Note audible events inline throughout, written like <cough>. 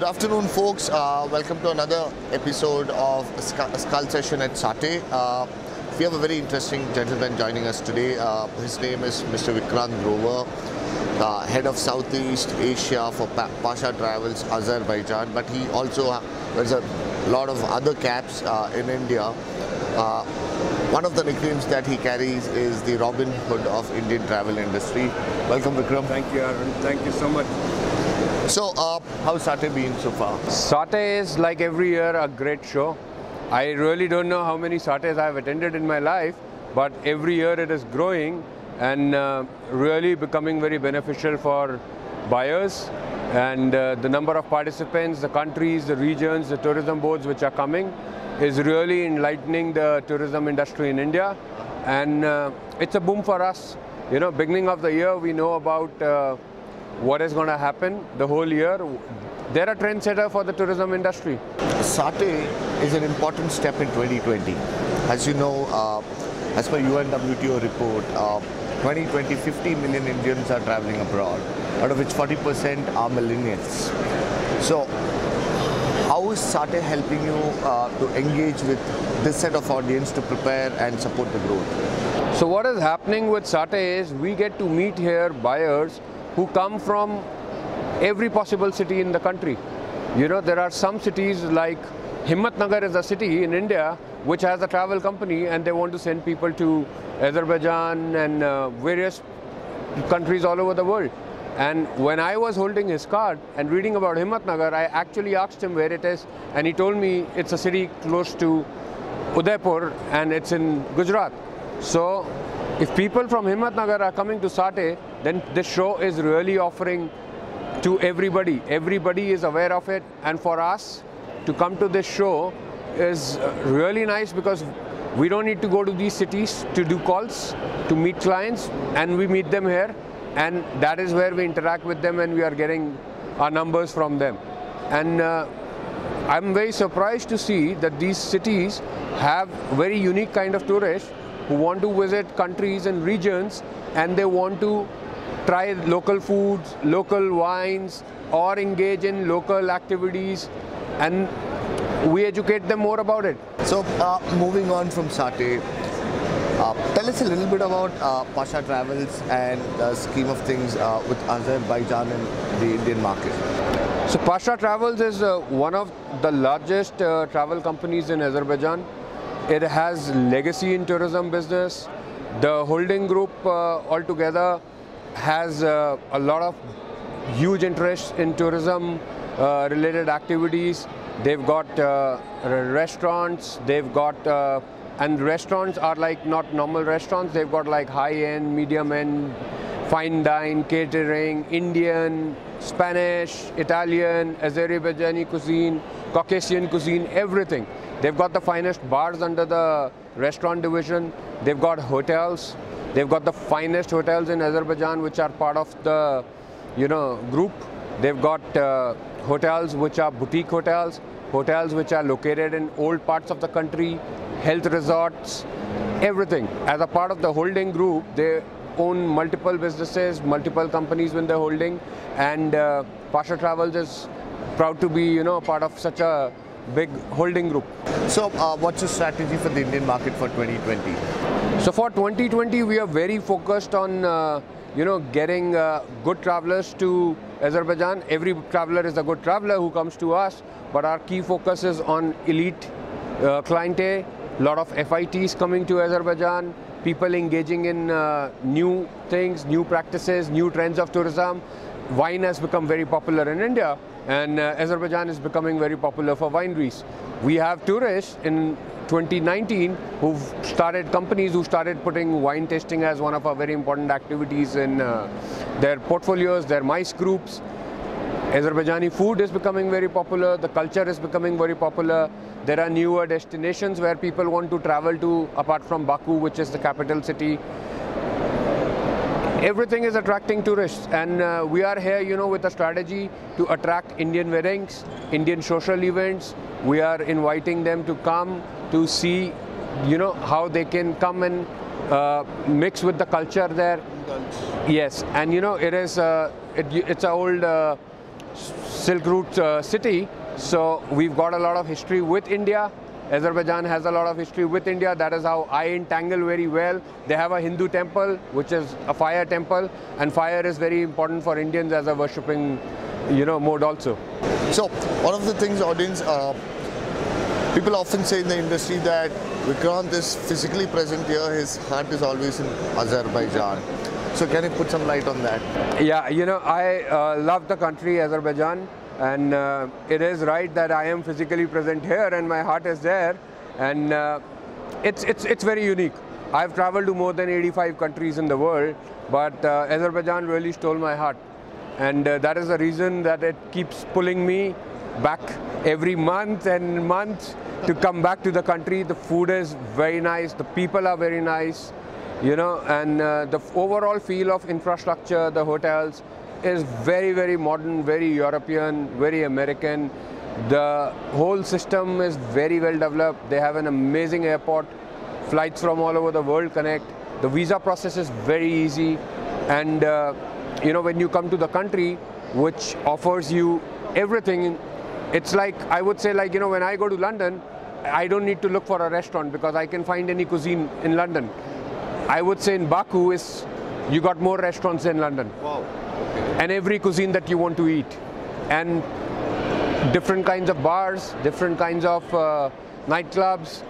Good afternoon, folks. Uh, welcome to another episode of Skull, Session at SATTE. Uh, we have a very interesting gentleman joining us today. Uh, his name is Mr. Vikrant Grover, uh, head of Southeast Asia for pa- Pasha Travels Azerbaijan. But he also wears a lot of other caps uh, in India. Uh, one of the nicknames that he carries is the Robin Hood of Indian travel industry. Welcome, Vikram. Thank you, Arun. Thank you so much. So, uh, how's SATTE been so far? SATTE is like every year a great show. I really don't know how many SATTEs I've attended in my life, but every year it is growing and uh, really becoming very beneficial for buyers. And uh, the number of participants, the countries, the regions, the tourism boards which are coming is really enlightening the tourism industry in India. And uh, it's a boom for us. You know, beginning of the year, we know about uh, what is going to happen the whole year. They're a trendsetter for the tourism industry. SATTE is an important step in 2020. As you know, uh, as per UNWTO report, uh, 2020, 50 million Indians are traveling abroad, out of which 40% are millennials. So, how is SATTE helping you uh, to engage with this set of audience to prepare and support the growth? So what is happening with SATTE is we get to meet here buyers who come from every possible city in the country. You know, there are some cities like Himmatnagar is a city in India which has a travel company and they want to send people to Azerbaijan and uh, various countries all over the world. And when I was holding his card and reading about Himmatnagar, I actually asked him where it is, and he told me it's a city close to Udaipur and it's in Gujarat. So, if people from Himmatnagar are coming to SATTE, then this show is really offering to everybody. Everybody is aware of it, and for us to come to this show is really nice because we don't need to go to these cities to do calls, to meet clients, and we meet them here, and that is where we interact with them and we are getting our numbers from them. And uh, I'm very surprised to see that these cities have very unique kind of tourists who want to visit countries and regions and they want to try local foods, local wines or engage in local activities and we educate them more about it. So, uh, moving on from SATTE, uh, tell us a little bit about uh, Pasha Travels and the scheme of things uh, with Azerbaijan and the Indian market. So Pasha Travels is uh, one of the largest uh, travel companies in Azerbaijan. It has legacy in tourism business. The holding group uh, altogether has uh, a lot of huge interest in tourism uh, related activities. They've got uh, restaurants, they've got uh, and restaurants are like not normal restaurants, they've got like high end, medium end, fine dine, catering, Indian, Spanish, Italian, Azerbaijani cuisine, Caucasian cuisine, everything. They've got the finest bars under the restaurant division. They've got hotels. They've got the finest hotels in Azerbaijan, which are part of the, you know, group. They've got uh, hotels which are boutique hotels, hotels which are located in old parts of the country, health resorts, everything. As a part of the holding group, they own multiple businesses, multiple companies when they're holding, and uh, Pasha Travels is proud to be, you know, part of such a big holding group. So, uh, what's your strategy for the Indian market for 2020? So for 2020, we are very focused on, uh, you know, getting uh, good travelers to Azerbaijan. Every traveler is a good traveler who comes to us, but our key focus is on elite uh, clientele. A lot of FITs coming to Azerbaijan, people engaging in uh, new things, new practices, new trends of tourism. Wine has become very popular in India, and uh, Azerbaijan is becoming very popular for wineries. We have tourists in 2019 who've started companies who started putting wine tasting as one of our very important activities in uh, their portfolios, their mice groups. Azerbaijani food is becoming very popular, the culture is becoming very popular. There are newer destinations where people want to travel to apart from Baku, which is the capital city. Everything is attracting tourists, and uh, we are here, you know, with a strategy to attract Indian weddings, Indian social events. We are inviting them to come to see, you know, how they can come and uh, mix with the culture there. Yes, and you know, it is uh, it, it's an old uh, Silk Route uh, city, so we've got a lot of history with India. Azerbaijan has a lot of history with India. That is how I entangle very well. They have a Hindu temple, which is a fire temple, and fire is very important for Indians as a worshipping, you know, mode also. So one of the things, audience, uh, people often say in the industry that Vikrant is physically present here. His heart is always in Azerbaijan. So can you put some light on that? Yeah, you know, I uh, love the country Azerbaijan, and uh, it is right that I am physically present here and my heart is there, and uh, it's it's it's very unique. I've traveled to more than 85 countries in the world, but uh, Azerbaijan really stole my heart, and uh, that is the reason that it keeps pulling me back every month and month to come back to the country. The food is very nice, the people are very nice you know, and uh, the overall feel of infrastructure, the hotels, is very, very modern, very European, very American. The whole system is very well developed. They have an amazing airport. Flights from all over the world connect. The visa process is very easy. And, uh, you know, when you come to the country, which offers you everything, it's like, I would say, like, you know, when I go to London, I don't need to look for a restaurant because I can find any cuisine in London. I would say in Baku is you got more restaurants in London. Wow. And every cuisine that you want to eat. And different kinds of bars, different kinds of uh, nightclubs,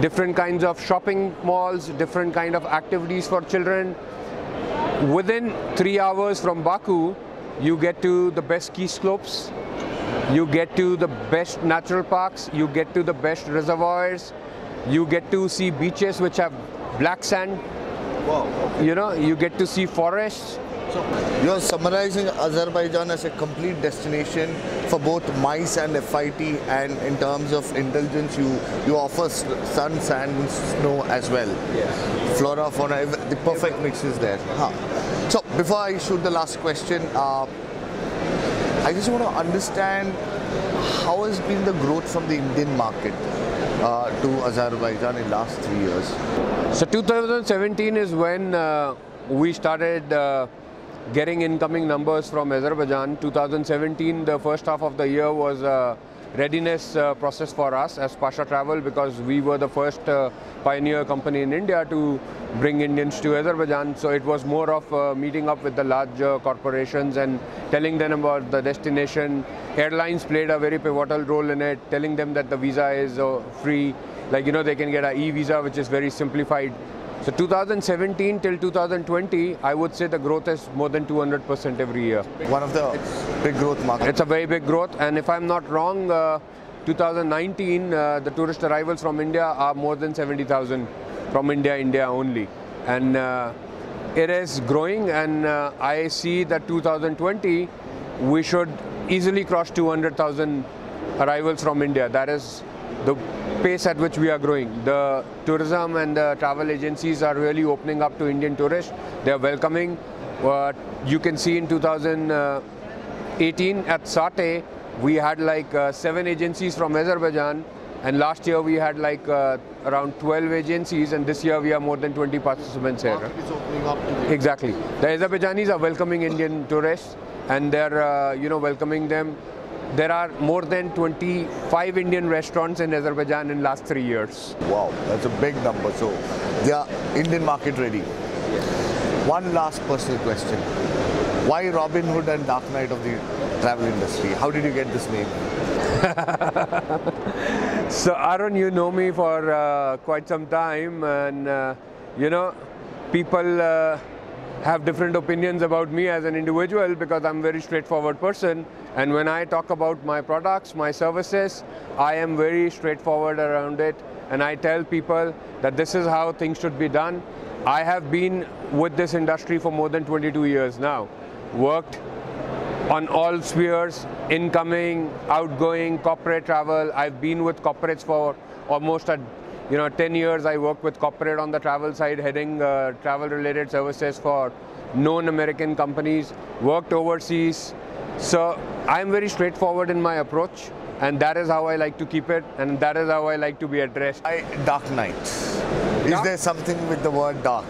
different kinds of shopping malls, different kind of activities for children. Within three hours from Baku, you get to the best ski slopes, you get to the best natural parks, you get to the best reservoirs, you get to see beaches which have black sand. Wow. Okay. You know, you get to see forests. So you're summarizing Azerbaijan as a complete destination for both MICE and FIT, and in terms of indulgence, you you offer sun, sand, and snow as well. Yes. Flora, fauna, the perfect mix is there. Huh. So before I shoot the last question, uh, I just want to understand how has been the growth from the Indian market uh, to Azerbaijan in last three years? So 2017 is when uh, we started uh, getting incoming numbers from Azerbaijan. 2017, the first half of the year was a readiness uh, process for us as Pasha Travel because we were the first uh, pioneer company in India to bring Indians to Azerbaijan. So it was more of uh, meeting up with the large corporations and telling them about the destination. Airlines played a very pivotal role in it, telling them that the visa is uh, free. Like, you know, they can get an e-visa, which is very simplified. So 2017 till 2020, I would say the growth is more than 200% every year. One of the big growth markets. It's a very big growth, and if I'm not wrong, uh, 2019, uh, the tourist arrivals from India are more than 70,000 from India, India only. And uh, it is growing, and uh, I see that 2020, we should easily cross 200,000 arrivals from India. That is the pace at which we are growing. The tourism and the travel agencies are really opening up to Indian tourists. They are welcoming. What you can see in 2018 at SATTE, we had like uh, seven agencies from Azerbaijan and last year we had like uh, around 12 agencies and this year we have more than 20 participants here. Exactly. The Azerbaijanis are welcoming Indian tourists and they're uh, you know welcoming them there are more than 25 Indian restaurants in Azerbaijan in last three years. Wow, that's a big number. So they are Indian market ready. One last personal question. Why Robin Hood and Dark Knight of the travel industry? How did you get this name? <laughs> so Arun, you know me for uh, quite some time and uh, you know, people uh, have different opinions about me as an individual because I'm a very straightforward person. And when I talk about my products, my services, I am very straightforward around it. And I tell people that this is how things should be done. I have been with this industry for more than 22 years now. Worked on all spheres, incoming, outgoing, corporate travel. I've been with corporates for almost a you know, 10 years I worked with corporate on the travel side, heading uh, travel related services for known American companies, worked overseas. So I'm very straightforward in my approach and that is how I like to keep it and that is how I like to be addressed. I, dark night. Is dark? there something with the word dark?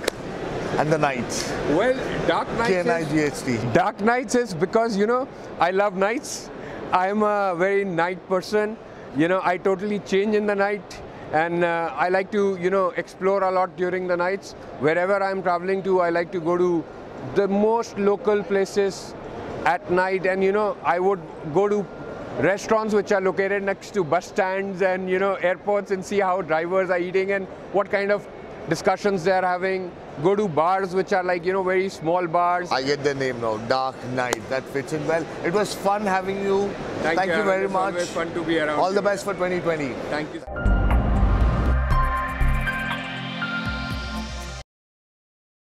And the night. Well, dark nights. K-N-I-G-H-T. Dark nights is because you know I love nights, I'm a very night person. You know, I totally change in the night, and uh, I like to, you know, explore a lot during the nights. Wherever I'm traveling to, I like to go to the most local places at night, and you know, I would go to restaurants which are located next to bus stands and you know airports and see how drivers are eating and what kind of discussions they are having go to bars which are like you know very small bars I get the name now, Dark Night. That fits in well. It was fun having you. Thank you, you very much. always fun to be around All the best for 2020. thank you